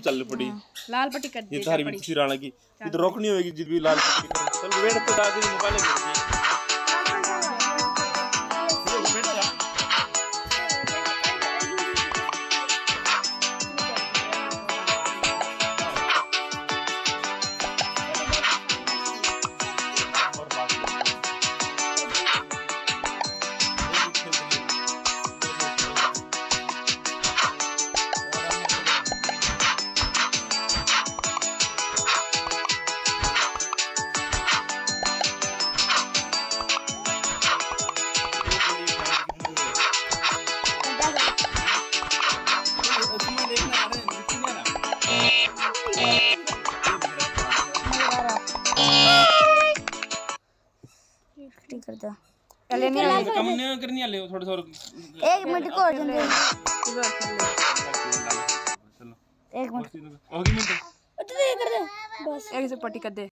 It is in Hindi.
चल पड़ी लाल पट्टी कर ये थारी भी राणा की तो रोकनी होगी जिद भी लाल पट्टी कर चल वेट तो दादी मोबाइल ठीक कर दो चले नहीं कम नहीं करनी आले थोड़ा सा और एक मिनट को और जल्दी चलो एक मिनट। होगी मिनट। कर दे। बस। एक से पट्टी कर दे।